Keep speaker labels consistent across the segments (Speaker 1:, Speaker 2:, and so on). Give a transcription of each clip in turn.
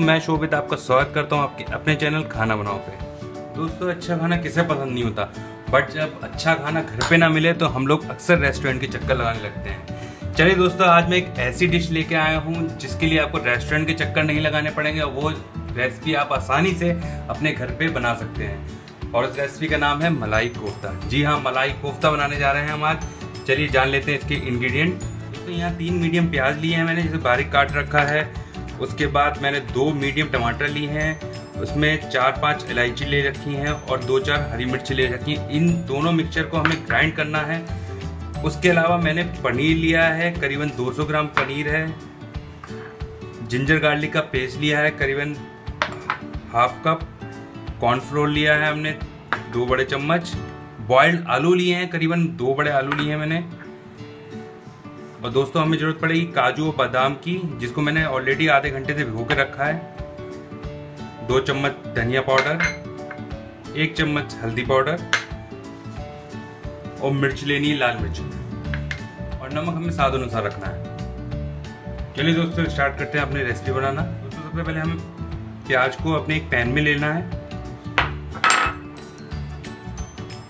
Speaker 1: मैं शोभित आपका स्वागत करता हूँ आपके अपने चैनल खाना बनाओ पे। दोस्तों अच्छा खाना किसे पसंद नहीं होता? बट जब अच्छा खाना घर पे ना मिले तो हम लोग अक्सर रेस्टोरेंट के चक्कर लगाने लगते हैं। चलिए दोस्तों, आज मैं एक ऐसी डिश लेके आया हूँ जिसके लिए आपको रेस्टोरेंट के चक्कर नहीं लगाने पड़ेंगे वो रेसिपी आप आसानी से अपने घर पर बना सकते हैं। और उस रेसिपी का नाम है मलाई कोफ्ता। जी हाँ मलाई कोफ्ता बनाने जा रहे हैं हम आज। चलिए जान लेते हैं इसके इन्ग्रीडियंट तो यहाँ तीन मीडियम प्याज लिए हैं मैंने, जिसे बारीक काट रखा है। उसके बाद मैंने दो मीडियम टमाटर लिए हैं, उसमें चार पाँच इलायची ले रखी हैं और दो चार हरी मिर्च ले रखी हैं। इन दोनों मिक्सचर को हमें ग्राइंड करना है। उसके अलावा मैंने पनीर लिया है, करीबन 200 ग्राम पनीर है। जिंजर गार्लिक का पेस्ट लिया है, करीबन हाफ़ कप। कॉर्नफ्लोर लिया है हमने, दो बड़े चम्मच। बॉयल्ड आलू लिए हैं, करीबन दो बड़े आलू लिए हैं मैंने। और दोस्तों, हमें ज़रूरत पड़ेगी काजू और बादाम की, जिसको मैंने ऑलरेडी आधे घंटे से भिगो के रखा है। दो चम्मच धनिया पाउडर, एक चम्मच हल्दी पाउडर और मिर्च लेनी है लाल मिर्च। और नमक हमें स्वाद अनुसार रखना है। चलिए दोस्तों स्टार्ट करते हैं अपनी रेसिपी बनाना। दोस्तों, सबसे पहले हमें प्याज को अपने एक पैन में लेना है।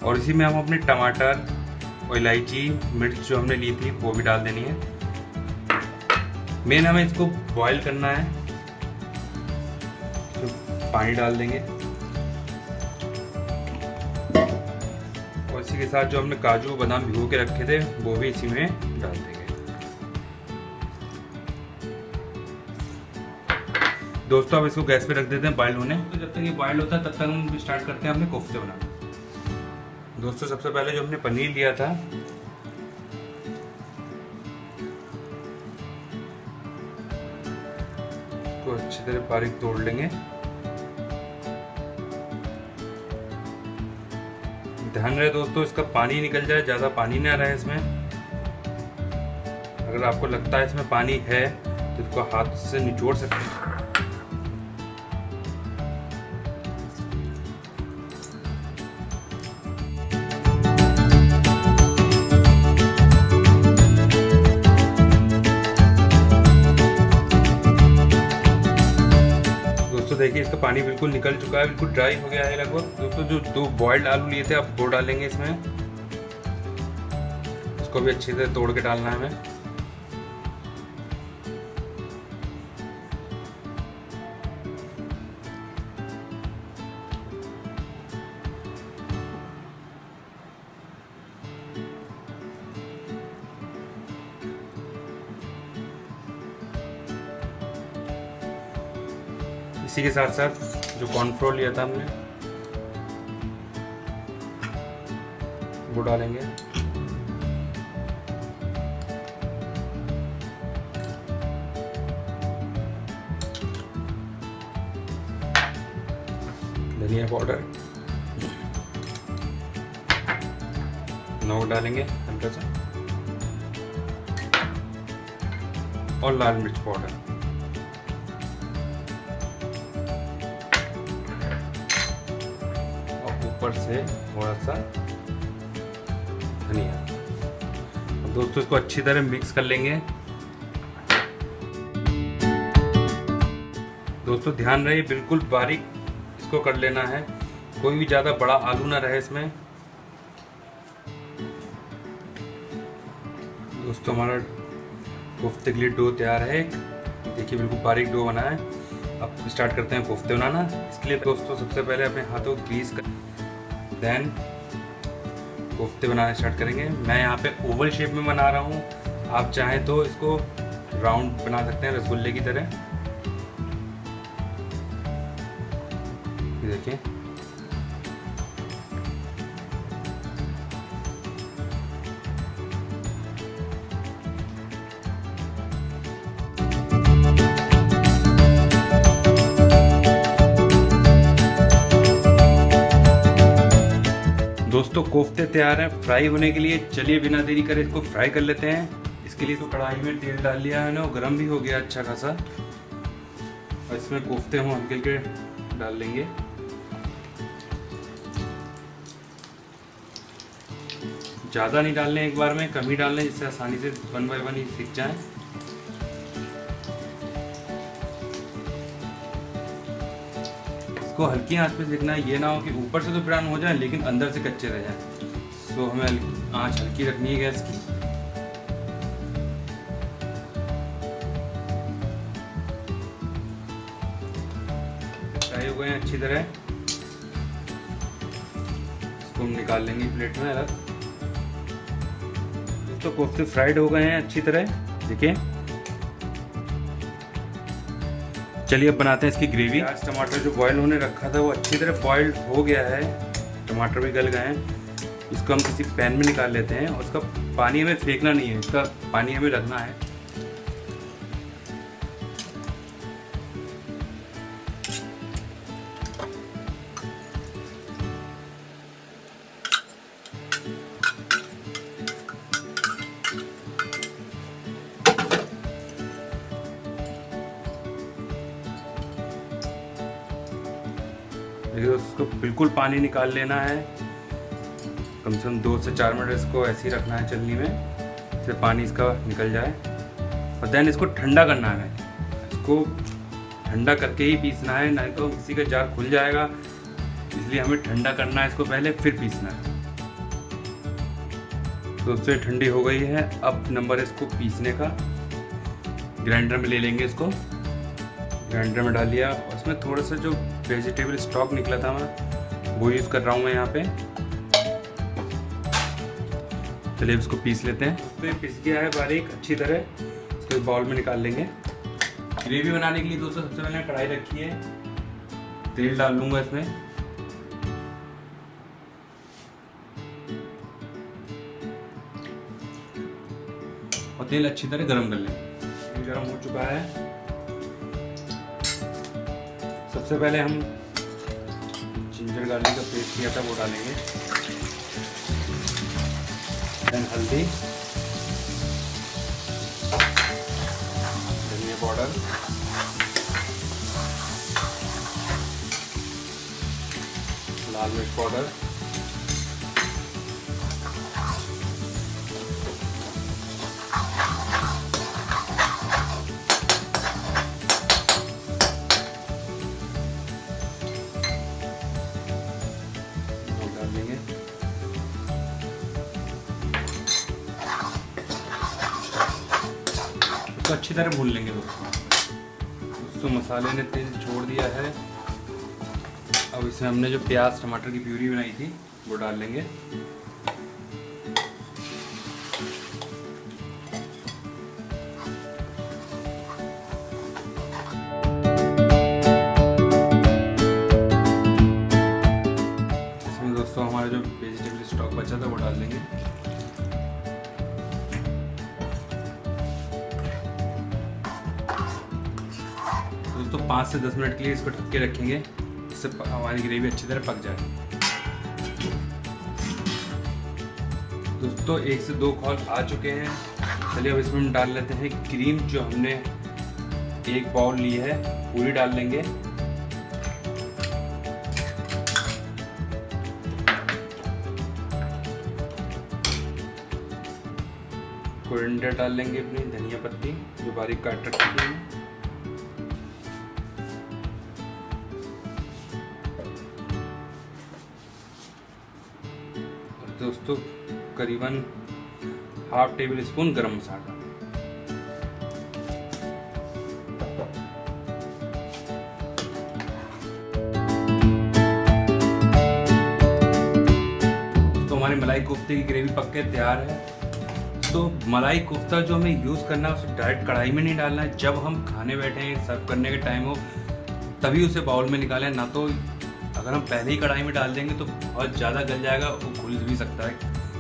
Speaker 1: और इसी में हम अपने टमाटर और इलायची मिर्च जो हमने ली थी, वो भी डाल देनी है। मेन हमें इसको बॉईल करना है। तो पानी डाल देंगे। और इसी के साथ जो हमने काजू बादाम भिगो के रखे थे, वो भी इसी में डाल देंगे। दोस्तों, अब इसको गैस पे रख देते हैं बॉयल होने। तो जब तक ये बॉयल होता है, तब तक हम स्टार्ट करते हैं अपने कोफ्ते बनाना। दोस्तों, सबसे पहले जो हमने पनीर लिया था, उसको अच्छी तरह बारीक तोड़ लेंगे। ध्यान रहे दोस्तों, इसका पानी निकल जाए, ज़्यादा पानी ना रहे इसमें। अगर आपको लगता है इसमें पानी है तो इसको हाथ से निचोड़ सकते हैं। देखिए, इसका पानी बिल्कुल निकल चुका है, बिल्कुल ड्राई हो गया है लगभग। दोस्तों, जो, दो बॉइल्ड आलू लिए थे आप वो डालेंगे इसमें। इसको भी अच्छे से तोड़ के डालना है हमें। इसी के साथ साथ जो कॉर्नफ्लोर लिया था हमने, वो डालेंगे। धनिया पाउडर नमक डालेंगे हल्का सा, और लाल मिर्च पाउडर ऊपर से थोड़ा सा धनिया। दोस्तों, इसको अच्छी तरह मिक्स कर लेंगे। दोस्तों, ध्यान रहे, बिल्कुल बारीक इसको कर लेना है। कोई भी ज़्यादा बड़ा आलू ना रहे इसमें। दोस्तों, हमारा कोफ्ते के लिए डो तैयार है। देखिए, बिल्कुल बारीक डो बना है। अब स्टार्ट करते हैं कोफ्ते बनाना। इसके लिए दोस्तों, सबसे पहले अपने हाथों ग्रीस कर देन कोफ्ते बनाना स्टार्ट करेंगे। मैं यहाँ पे ओवल शेप में बना रहा हूँ। आप चाहें तो इसको राउंड बना सकते हैं, रसगुल्ले की तरह। देखिए। दोस्तों, कोफ्ते तैयार हैं। फ्राई होने के लिए चलिए बिना देरी करे इसको फ्राई कर लेते हैं। इसके लिए तो कढ़ाई में तेल डाल लिया है ना गर्म भी हो गया अच्छा खासा। और इसमें कोफ्ते हम हल्के हल्के डाल लेंगे। ज़्यादा नहीं डालने एक बार में, कम ही डालने, जिससे आसानी से वन बाय वन ही सीख जाए। इसको हल्की आँच पे देखना है, ये ना हो कि ऊपर से तो ब्राउन हो जाए, लेकिन अंदर से कच्चे रह जाए। तो हमें आँच हल्की रखनी है गैस की। फ्राई हो गए हैं अच्छी तरह। इसको हम निकाल लेंगे प्लेट में अलग। तो कोफ्ते फ्राइड हो गए हैं अच्छी तरह, देखिए। चलिए अब बनाते हैं इसकी ग्रेवी आज टमाटर जो बॉयल होने रखा था, वो अच्छी तरह बॉयल हो गया है। टमाटर भी गल गए हैं। इसको हम किसी पैन में निकाल लेते हैं और उसका पानी हमें फेंकना नहीं है, इसका पानी हमें रखना है। देखिए उसको बिल्कुल पानी निकाल लेना है। कम से कम दो से चार मिनट इसको ऐसे ही रखना है चलनी में फिर पानी इसका निकल जाए। और देन इसको ठंडा करना है। इसको ठंडा करके ही पीसना है नहीं तो किसी का जार खुल जाएगा। इसलिए हमें ठंडा करना है, इसको पहले फिर पीसना है। तो उससे ठंडी हो गई है। अब नंबर इसको पीसने का। ग्राइंडर में ले लेंगे इसको। ग्राइंडर में डाल लिया उसमें थोड़ा सा जो वेजिटेबल स्टॉक निकला था मैं वो यूज़ कर रहा हूँ मैं यहाँ पे। चलिए इसको पीस लेते हैं। तो ये पिस गया है बारीक, अच्छी तरह। इसको एक बाउल में निकाल लेंगे। ग्रेवी बनाने के लिए दोस्तों सबसे पहले कढ़ाई रखी है। तेल डाल लूँगा इसमें। और तेल अच्छी तरह गर्म कर लेंगे गर्म हो चुका है। सबसे पहले हम जिंजर गार्लिक का पेस्ट किया था, वो डालेंगे। देन हल्दी। धनिया पाउडर लाल मिर्च पाउडर इसको अच्छी तरह भून लेंगे दोस्तों। दोस्तों मसाले ने तेल छोड़ दिया है। अब इसमें हमने जो प्याज, टमाटर की प्यूरी बनाई थी, वो डाल लेंगे। इसमें दोस्तों हमारा जो वेजिटेबल स्टॉक बचा था, वो डाल देंगे दोस्तों पाँच से दस मिनट के लिए इसको ढक के रखेंगे इससे हमारी ग्रेवी अच्छी तरह पक जाए। दोस्तों, एक से दो कॉल आ चुके हैं। चलिए, अब इसमें हम डाल लेते हैं क्रीम जो हमने एक बाउल ली है, पूरी डाल लेंगे। कोरिएंडर डाल लेंगे अपनी धनिया पत्ती, जो बारीक काट रखी थी दोस्तों, करीबन हाफ़ टेबल स्पून गरम मसाला। तो हमारे मलाई कोफ्ते की ग्रेवी पक के तैयार है। तो मलाई कोफ्ता जो हमें यूज़ करना है, उसे डायरेक्ट कढ़ाई में नहीं डालना है। जब हम खाने बैठे हैं सर्व करने के टाइम हो, तभी उसे बाउल में निकालें। ना तो अगर हम पहले ही कढ़ाई में डाल देंगे तो बहुत ज़्यादा गल जाएगा, वो घुल भी सकता है।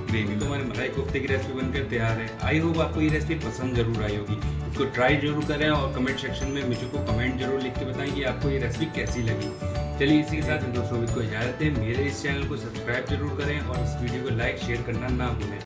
Speaker 1: ग्रेवी तो हमारे मलाई कोफ्ते की रेसिपी बनकर तैयार है। आई होप आपको ये रेसिपी पसंद ज़रूर आई होगी। इसको ट्राई ज़रूर करें और कमेंट सेक्शन में मुझे को कमेंट ज़रूर लिख के बताएँ कि आपको ये रेसिपी कैसी लगी। चलिए इसी के साथ दोस्तों को इजाज़त दें मेरे इस चैनल को सब्सक्राइब ज़रूर करें और इस वीडियो को लाइक शेयर करना ना भूलें।